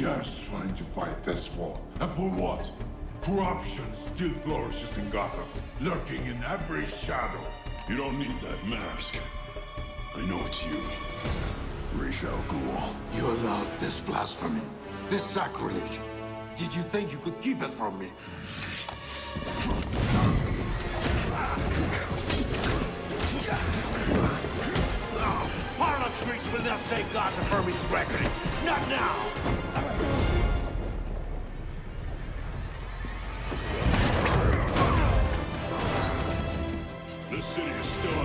You spent years trying to fight this war. And for what? Corruption still flourishes in Gotham, lurking in every shadow. You don't need that mask. I know it's you. Ra's al Ghul. You allowed this blasphemy, this sacrilege. Did you think you could keep it from me? Harlem streets will not save Gotham from its reckoning. Not now!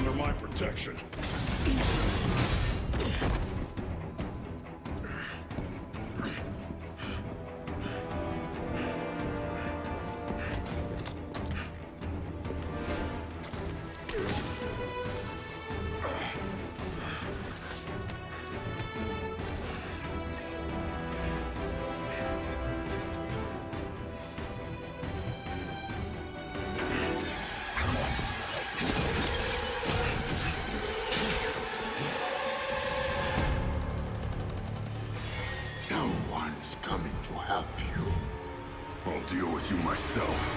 Under my protection. Myself.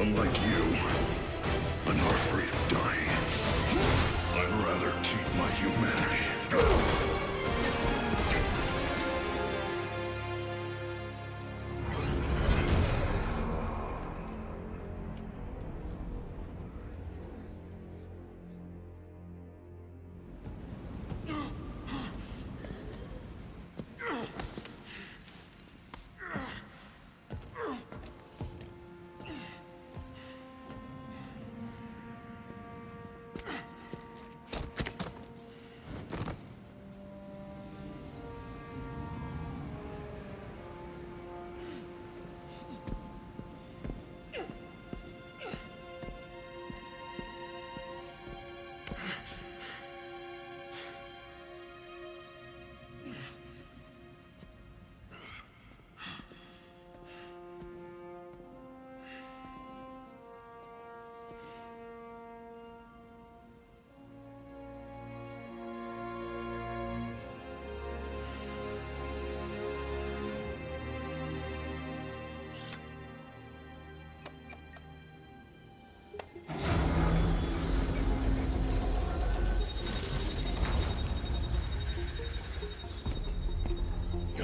Unlike you, I'm not afraid of dying. I'd rather keep my humanity.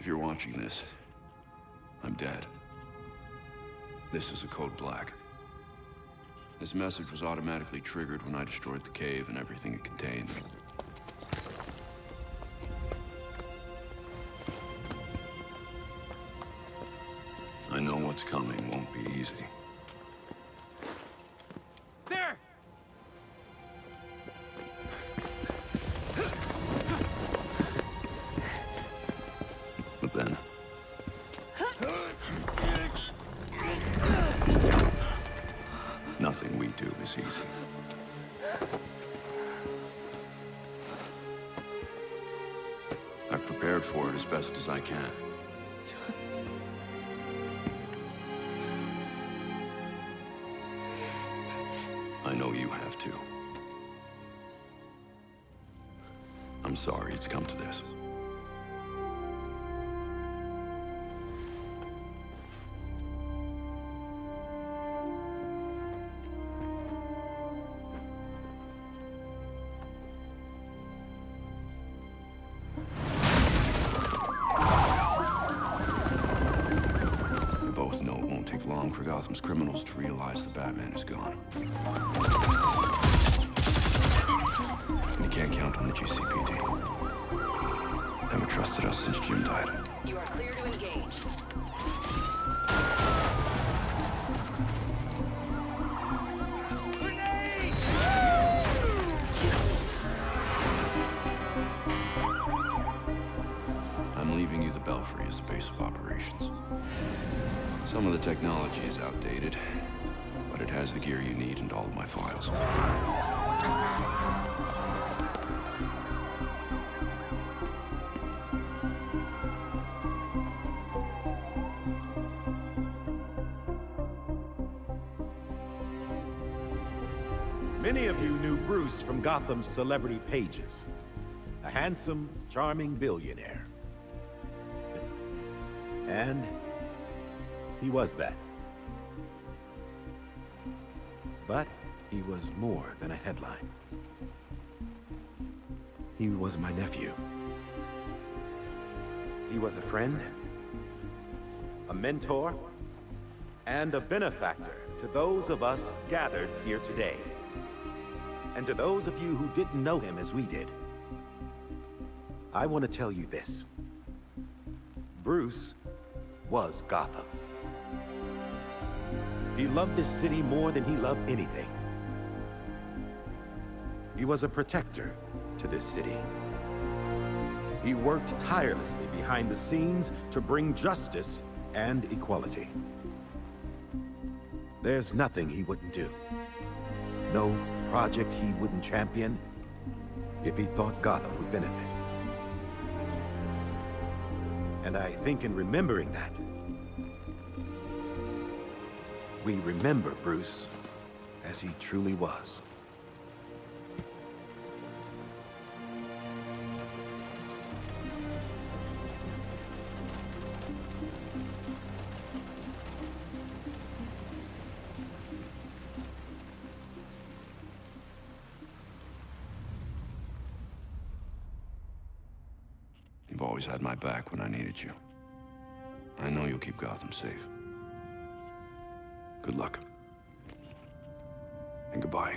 If you're watching this, I'm dead. This is a code black. This message was automatically triggered when I destroyed the cave and everything it contained. I know what's coming won't be easy. Realize the Batman is gone. You can't count on the GCPD. Haven't trusted us since Jim died. You are clear to engage. I'm leaving you the Belfry as the base of operations. Some of the technology is outdated, all my files. Many of you knew Bruce from Gotham's celebrity pages. A handsome, charming billionaire. And he was that. But he was more than a headline. He was my nephew. He was a friend, a mentor, and a benefactor to those of us gathered here today. And to those of you who didn't know him as we did, I want to tell you this. Bruce was Gotham. He loved this city more than he loved anything. He was a protector to this city. He worked tirelessly behind the scenes to bring justice and equality. There's nothing he wouldn't do. No project he wouldn't champion if he thought Gotham would benefit. And I think in remembering that, we remember Bruce as he truly was. You've always had my back when I needed you. I know you'll keep Gotham safe. Good luck. And goodbye.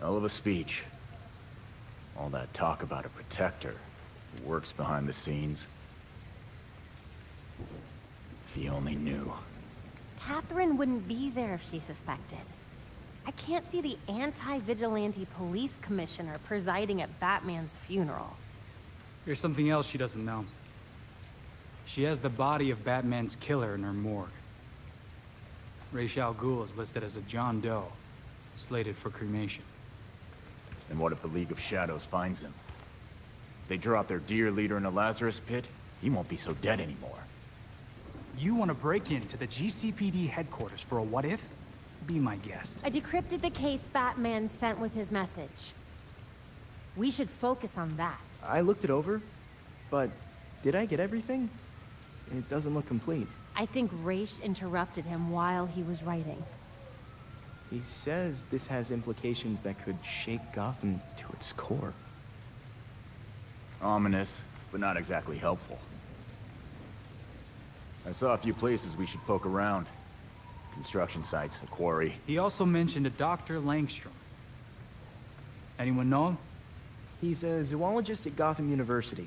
Hell of a speech. All that talk about a protector who works behind the scenes. If he only knew. Catherine wouldn't be there if she suspected. I can't see the anti-vigilante police commissioner presiding at Batman's funeral. Here's something else she doesn't know. She has the body of Batman's killer in her morgue. Ra's al Ghul is listed as a John Doe, slated for cremation. And what if the League of Shadows finds him? If they drop their dear leader in a Lazarus pit, he won't be so dead anymore. You want to break into the GCPD headquarters for a what-if? Be my guest. I decrypted the case Batman sent with his message. We should focus on that. I looked it over, but did I get everything? It doesn't look complete. I think Ra's interrupted him while he was writing. He says this has implications that could shake Gotham to its core. Ominous, but not exactly helpful. I saw a few places we should poke around. Construction sites, a quarry. He also mentioned a Dr. Langstrom. Anyone know him? He's a zoologist at Gotham University.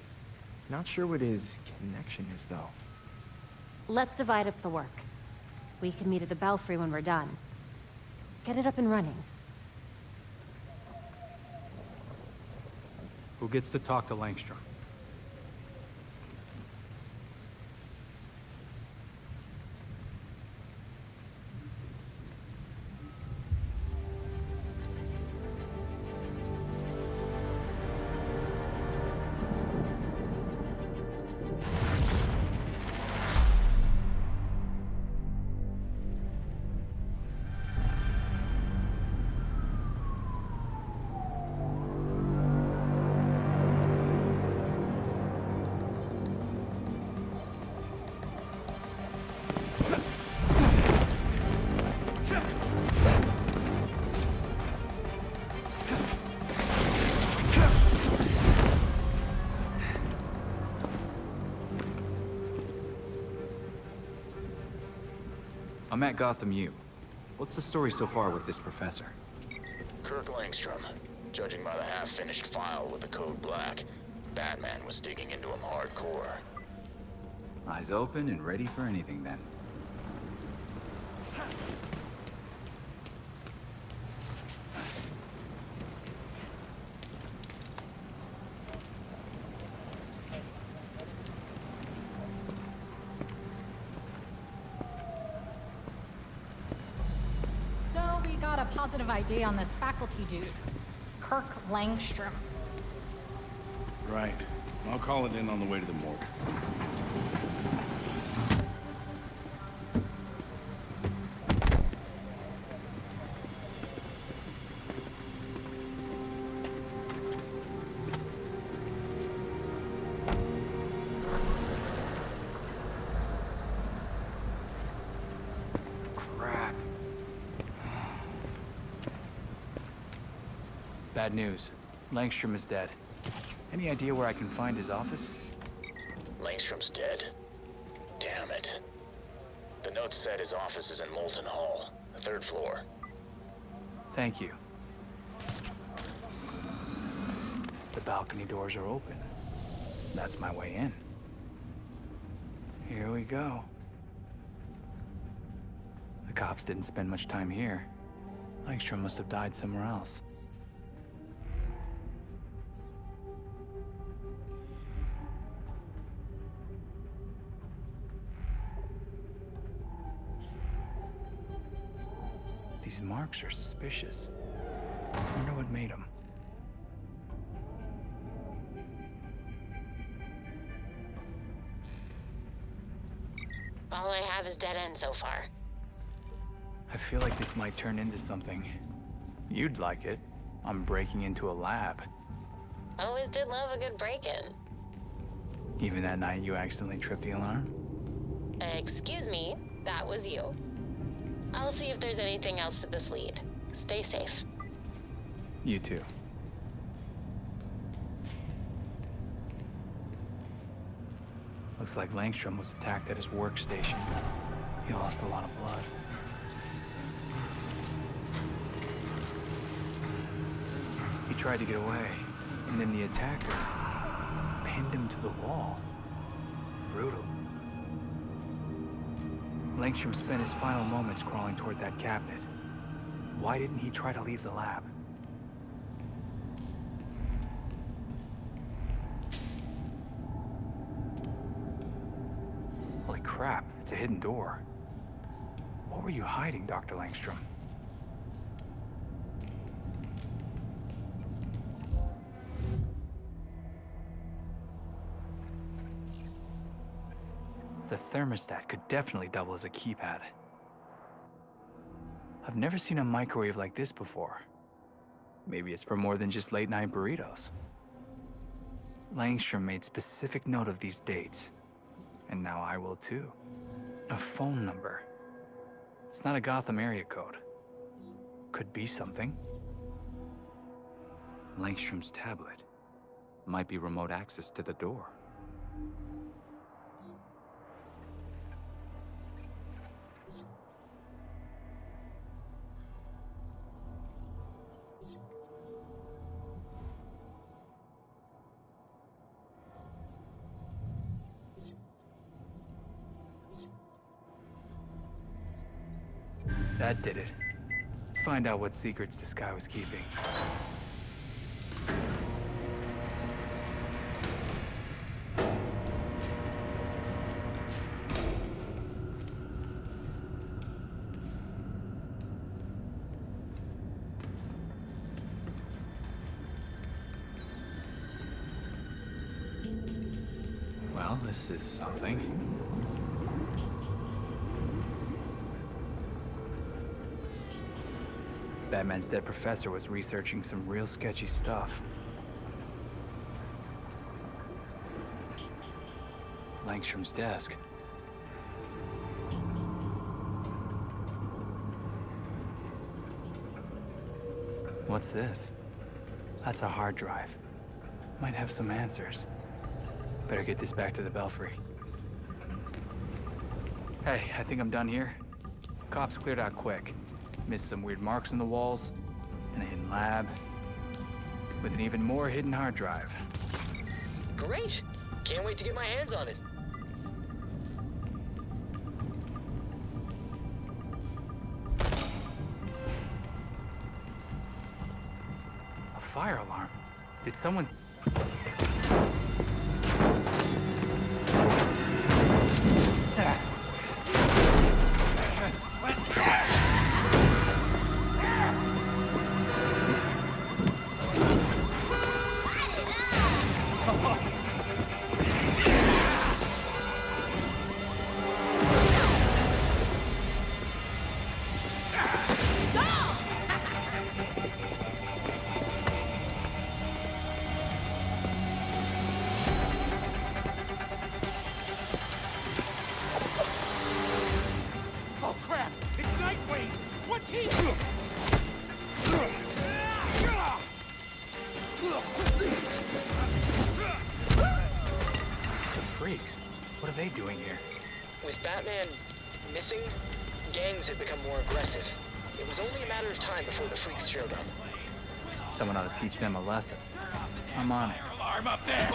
Not sure what his connection is, though. Let's divide up the work. We can meet at the Belfry when we're done. Get it up and running. Who gets to talk to Langstrom? I'm at Gotham U. What's the story so far with this professor? Kirk Langstrom. Judging by the half-finished file with the code black, Batman was digging into him hardcore. Eyes open and ready for anything then. So we got a positive ID on this faculty dude. Kirk Langstrom. Right. I'll call it in on the way to the morgue. Bad news. Langstrom is dead. Any idea where I can find his office? Langstrom's dead. Damn it. The note said his office is in Molten Hall, the third floor. Thank you. The balcony doors are open. That's my way in. Here we go. The cops didn't spend much time here. Langstrom must have died somewhere else. These marks are suspicious. I wonder what made them. All I have is dead end so far. I feel like this might turn into something. You'd like it. I'm breaking into a lab. Always did love a good break-in. Even that night you accidentally tripped the alarm? Excuse me, that was you. I'll see if there's anything else to this lead. Stay safe. You too. Looks like Langstrom was attacked at his workstation. He lost a lot of blood. He tried to get away, and then the attacker pinned him to the wall. Brutal. Langstrom spent his final moments crawling toward that cabinet. Why didn't he try to leave the lab? Holy crap, it's a hidden door. What were you hiding, Dr. Langstrom? Thermostat could definitely double as a keypad. I've never seen a microwave like this before. Maybe it's for more than just late night burritos. Langstrom made specific note of these dates. And now I will too. A phone number. It's not a Gotham area code. Could be something. Langstrom's tablet. Might be remote access to the door. That did it. Let's find out what secrets this guy was keeping. Well, this is something. Batman's dead professor was researching some real sketchy stuff. Langstrom's desk. What's this? That's a hard drive. Might have some answers. Better get this back to the Belfry. Hey, I think I'm done here. Cops cleared out quick. Missed some weird marks on the walls, and a hidden lab, with an even more hidden hard drive. Great! Can't wait to get my hands on it. A fire alarm? Did someone... Someone ought to teach them a lesson. I'm on it. Alarm up there!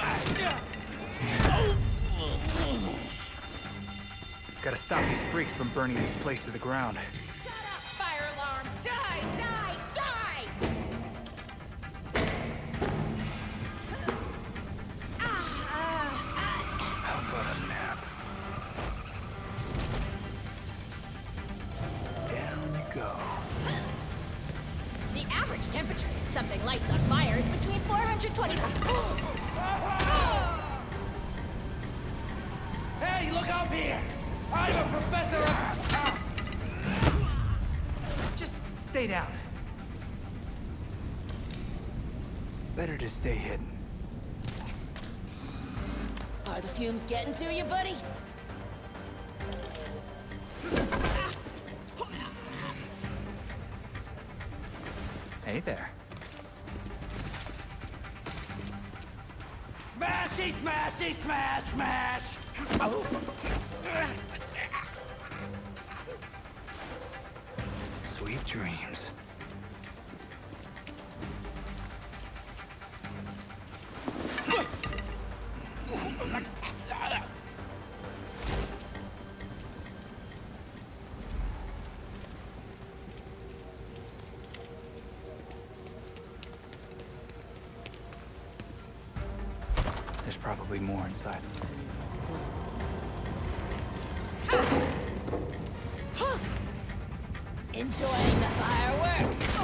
Gotta stop these freaks from burning this place to the ground. Hey, look up here! I'm a professor of... Just stay down. Better to stay hidden. Are the fumes getting to you, buddy? Hey there. Smashy, smashy, smash, smash! Sweet dreams. More inside. Enjoying the fireworks.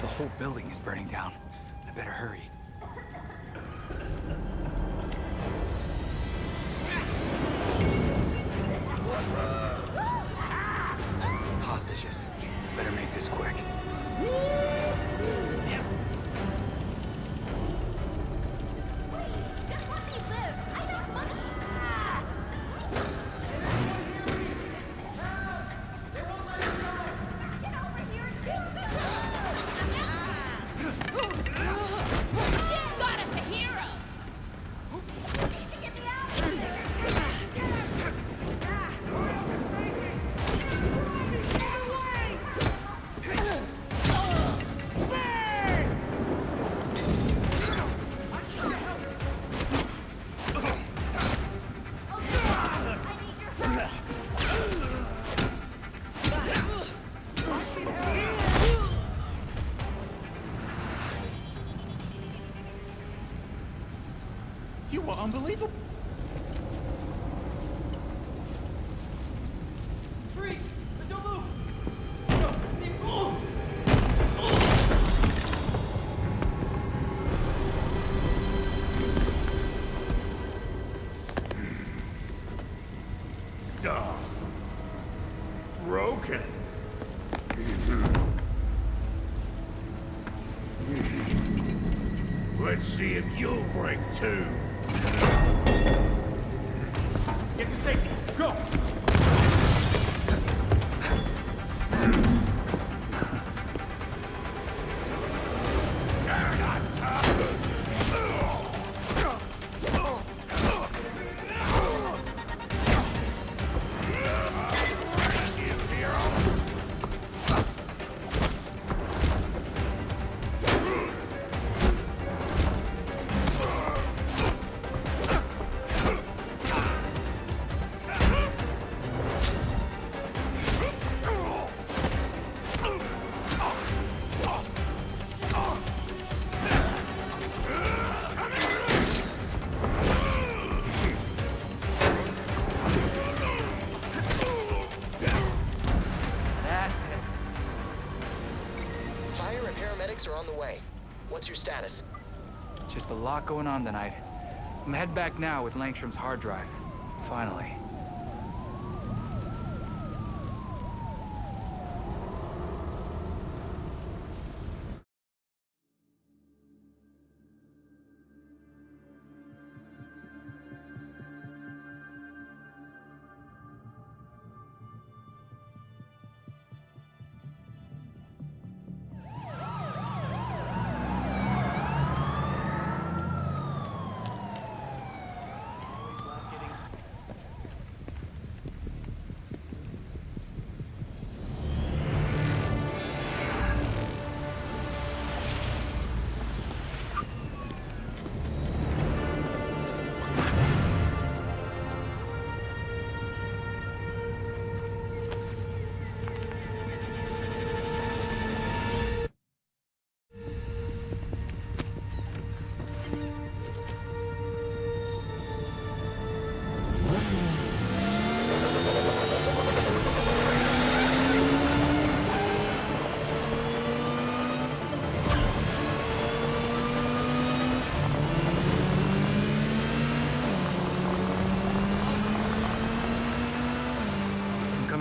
The whole building is burning down. I better hurry. You'll break too. Get to safety. Go! Lot going on tonight. I'm head back now with Langstrom's hard drive. Finally.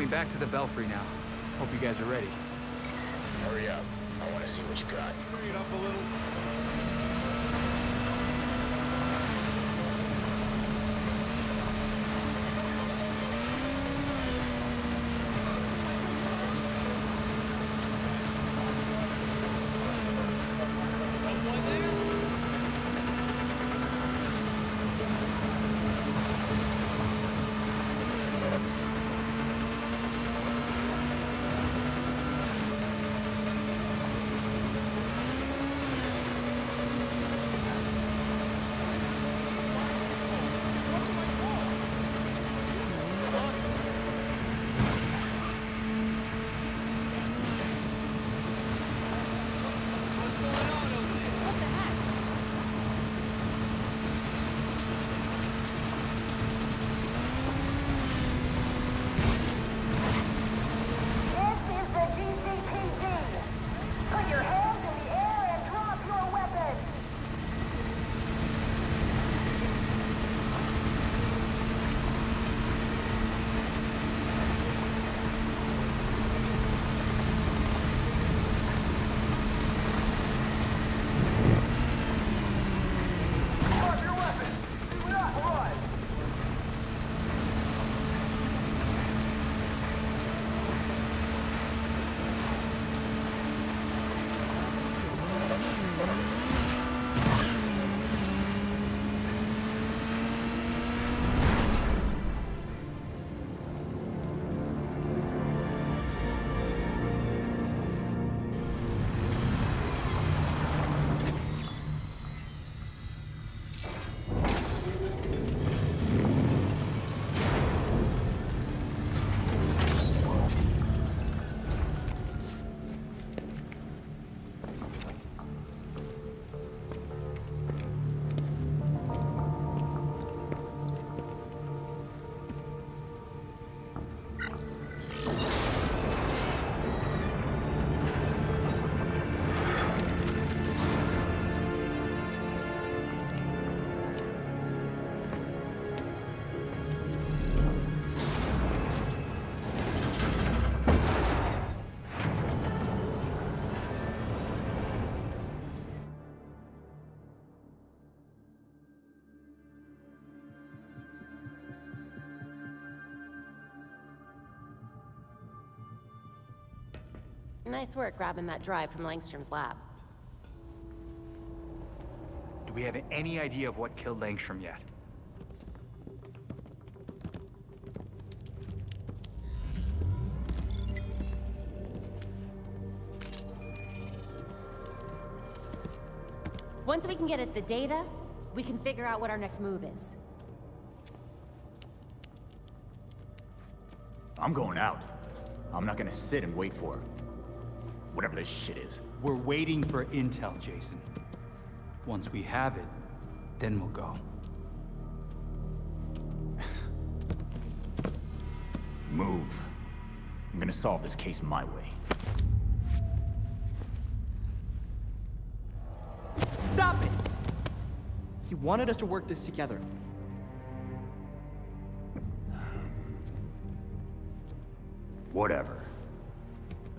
Back to the Belfry now. Hope you guys are ready. Hurry up. I want to see what you got. Bring it up a little. Nice work grabbing that drive from Langstrom's lab. Do we have any idea of what killed Langstrom yet? Once we can get at the data, we can figure out what our next move is. I'm going out. I'm not gonna sit and wait for whatever this shit is. We're waiting for intel, Jason. Once we have it, then we'll go. Move. I'm gonna solve this case my way. Stop it! He wanted us to work this together. Whatever.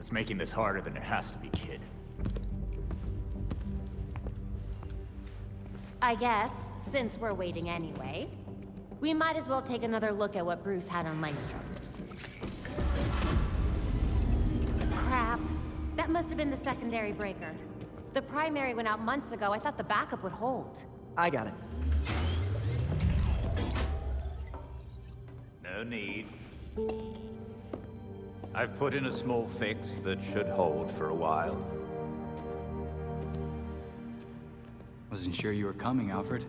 It's making this harder than it has to be, kid. I guess, since we're waiting anyway, we might as well take another look at what Bruce had on Langstrom. Crap. That must have been the secondary breaker. The primary went out months ago. I thought the backup would hold. I got it. No need. I've put in a small fix that should hold for a while. Wasn't sure you were coming, Alfred.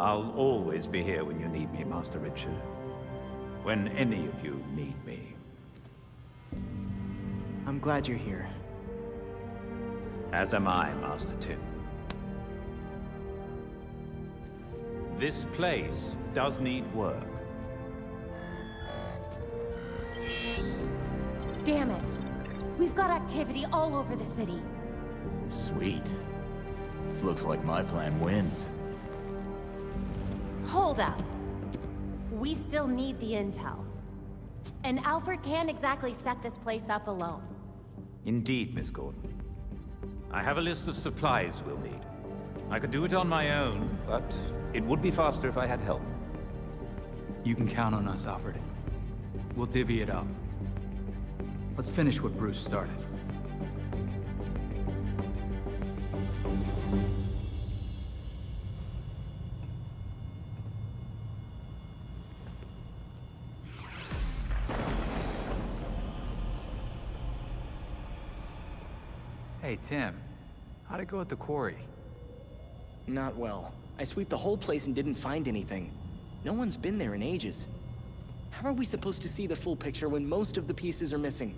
I'll always be here when you need me, Master Richard. When any of you need me. I'm glad you're here. As am I, Master Tim. This place does need work. Damn it. We've got activity all over the city. Sweet. Looks like my plan wins. Hold up. We still need the intel. And Alfred can't exactly set this place up alone. Indeed, Miss Gordon. I have a list of supplies we'll need. I could do it on my own, but it would be faster if I had help. You can count on us, Alfred. We'll divvy it up. Let's finish what Bruce started. Hey, Tim. How'd it go at the quarry? Not well. I swept the whole place and didn't find anything. No one's been there in ages. How are we supposed to see the full picture when most of the pieces are missing?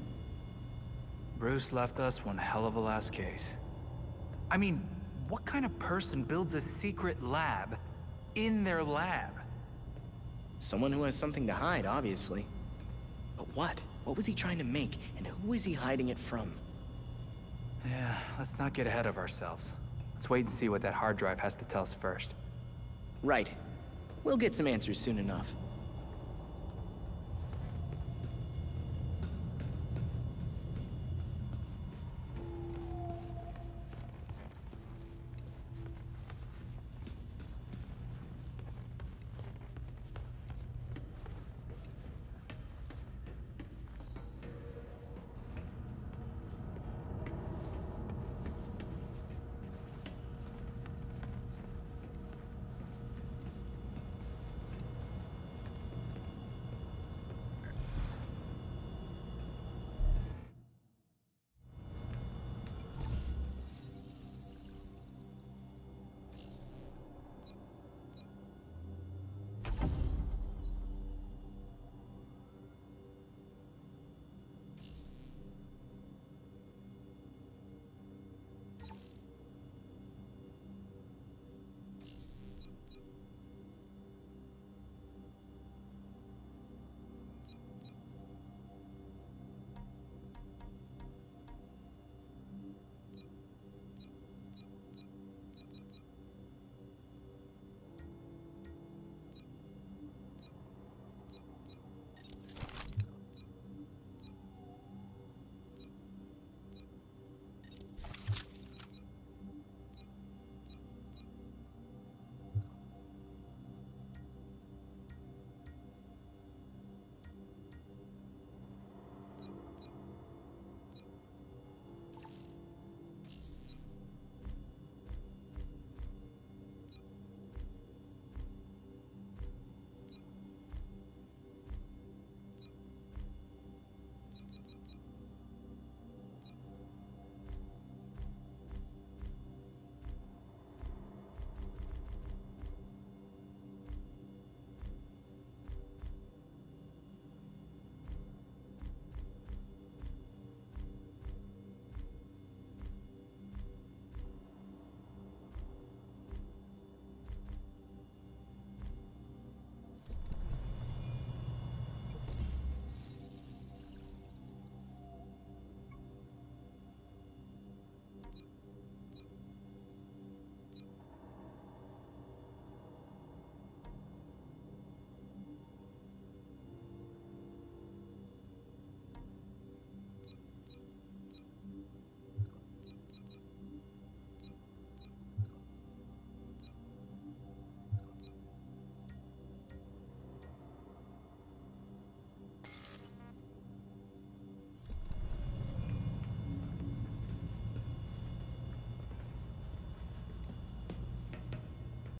Bruce left us one hell of a last case. I mean, what kind of person builds a secret lab in their lab? Someone who has something to hide, obviously. But what? What was he trying to make, and who is he hiding it from? Yeah, let's not get ahead of ourselves. Let's wait and see what that hard drive has to tell us first. Right. We'll get some answers soon enough.